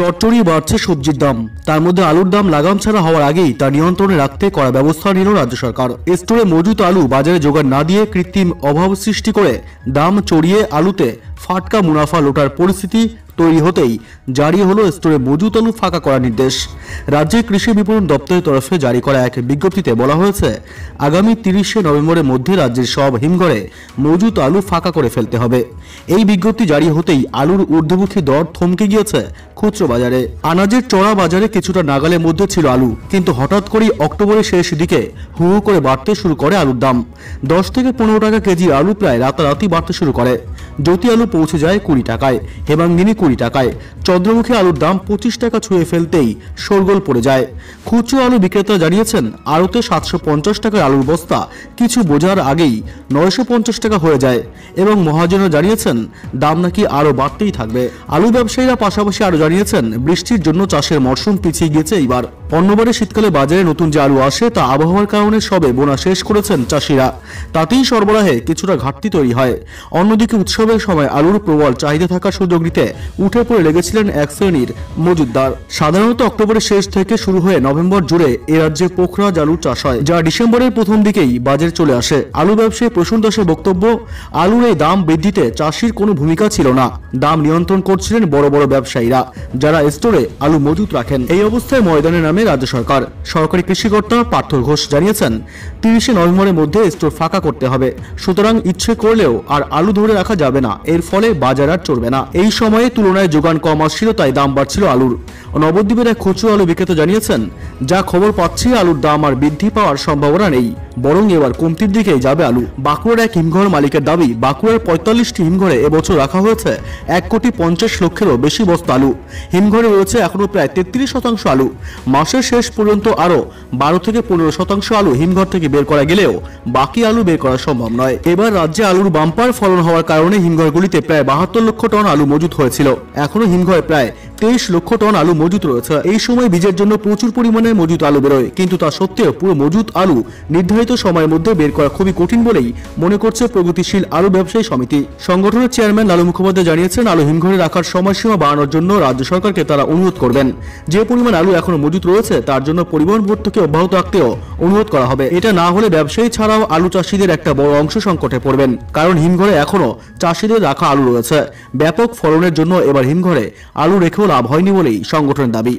চটচড়িয়ে বাড়ছে সবজির দাম। তার মধ্যে আলুর দাম লাগাম ছাড়া হওয়ার আগেই তা নিয়ন্ত্রণে রাখতে করা ব্যবস্থা নিল রাজ্য সরকার। স্টোরে মজুত আলু বাজারে জোগাড় না দিয়ে কৃত্রিম অভাব সৃষ্টি করে দাম চড়িয়ে আলুতে ফাটকা মুনাফা লোটার পরিস্থিতি তৈরি হতেই জারি হলো স্টোরে মজুত আলু ফাঁকা করার নির্দেশ। রাজ্যের কৃষি বিপণন দপ্তরের তরফে জারি করা এক বিজ্ঞপ্তিতে বলা হয়েছে, আগামী তিরিশে নভেম্বরের মধ্যে রাজ্যের সব হিমঘরে মজুত আলু ফাঁকা করে ফেলতে হবে। এই বিজ্ঞপ্তি জারি হতেই আলুর ঊর্ধ্বমুখী দর থমকে গিয়েছে খুচরো বাজারে। আনাজের চড়া বাজারে কিছুটা নাগালের মধ্যে ছিল আলু, কিন্তু হঠাৎ করেই অক্টোবরের শেষ দিকে হু করে বাড়তে শুরু করে আলুর দাম। দশ থেকে পনেরো টাকা কেজি আলু প্রায় রাতারাতি বাড়তে শুরু করে। জ্যোতি আলু পৌঁছে যায় কুড়ি টাকায়, হেমাঙ্গিনী কুড়ি টাকায়। চন্দ্রমুখী আলুর দাম পঁচিশ টাকা ছুঁয়ে ফেলতেই শোরগোল পড়ে যায়। খুচরো আলু বিক্রেতা জানিয়েছেন, আড়তে সাতশো পঞ্চাশ টাকার আলুর বস্তা, কিছু বোঝার আগেই নয়শো পঞ্চাশ টাকা হয়ে যায় এবং মহাজনও জানিয়েছেন, দাম নাকি আরও বাড়তেই থাকবে। আলু ব্যবসায়ীরা পাশাপাশি আরও জানিয়েছেন, বৃষ্টির জন্য চাষের মরশুম পিছিয়ে গিয়েছে এইবার। অন্যবারে শীতকালে বাজারে নতুন যে আলু আসে তা আবহাওয়ার কারণে সবে বোনা শেষ করেছেন চাষিরা। তাতেই সরবরাহে কিছুটা ঘাটতি তৈরি হয়। অন্যদিকে উৎসবের সময় আলুর প্রবল চাহিদা থাকার সুযোগ নিতে উঠে পড়ে লেগেছিলেন এক শ্রেণির মজুদদার সাধারণত অক্টোবরের শেষ থেকে শুরু হয়ে নভেম্বর জুড়ে এ রাজ্যে পোখরাজ আলুর চাষ হয়, যা ডিসেম্বরের প্রথম দিকেই বাজারে চলে আসে। আলু ব্যবসায়ী প্রসূন দাসের বক্তব্য, আলুর এই দাম বৃদ্ধিতে চাষির কোনো ভূমিকা ছিল না। দাম নিয়ন্ত্রণ করছিলেন বড় বড় ব্যবসায়ীরা, যারা স্টোরে আলু মজুত রাখেন। এই অবস্থায় ময়দানে নামে রাজ্য সরকার। সরকারি কৃষিকর্তা পার্থ ঘোষ জানিয়েছেন, তিরিশে নভেম্বরের মধ্যে স্টোর ফাঁকা করতে হবে। সুতরাং ইচ্ছে করলেও আর আলু ধরে রাখা যাবে না। এর ফলে বাজার আর চলবে না। এই সময়ে তুলনায় যোগান কম আসছিল তাই দাম বাড়ছিল আলুর। নবদ্বীপের এক খুচরো আলু বিক্রেতা জানিয়েছেন, যা খবর পাচ্ছি, আলুর দাম আর বৃদ্ধি পাওয়ার সম্ভাবনা নেই। বরং এবার কমতির দিকেই যাবে আলু। বাঁকুড়ার এক হিমঘর মালিকের দাবি, বাঁকুড়ার পঁয়তাল্লিশটি হিমঘরে এবছর রাখা হয়েছে এক কোটি পঞ্চাশ লক্ষেরও বেশি বস্তা আলু। হিমঘরে রয়েছে এখনও প্রায় তেত্রিশ শতাংশ আলু। মাসের শেষ পর্যন্ত আরও বারো থেকে পনেরো শতাংশ আলু হিমঘর থেকে বের করা গেলেও বাকি আলু বের করা সম্ভব নয়। এবার রাজ্যে আলুর বাম্পার ফলন হওয়ার কারণে হিমঘরগুলিতে প্রায় বাহাত্তর লক্ষ টন আলু মজুত হয়েছিল। এখনও হিমঘরে প্রায় তেইশ লক্ষ টন আলু মজুত রয়েছে। এই সময় বীজের জন্য প্রচুর পরিমাণে মজুত আলু বেরোয়। কিন্তু তা সত্ত্বেও পুরো মজুত আলু নির্ধারিত সময়ের মধ্যে বের করা খুবই কঠিন বলেই মনে করছে প্রগতিশীল আলু ব্যবসায়ী সমিতি। সংগঠনের চেয়ারম্যান লালু মুখোপাধ্যায় জানিয়েছেন, আলু হিমঘরে রাখার সময়সীমা বাড়ানোর জন্য রাজ্য সরকারকে তারা অনুরোধ করবেন। যে পরিমাণ আলু এখনও মজুত রয়েছে, তার জন্য পরিবহন ভর্তুকি অব্যাহত রাখতেও অনুরোধ করা হবে। এটা না হলে ব্যবসায়ী ছাড়াও আলু চাষিদের একটা বড় অংশ সংকটে পড়বেন। কারণ হিমঘরে এখনও চাষিদের রাখা আলু রয়েছে। ব্যাপক ফলনের জন্য এবার হিমঘরে আলু রেখেও লাভ হয়নি বলেই সংগঠনের দাবি।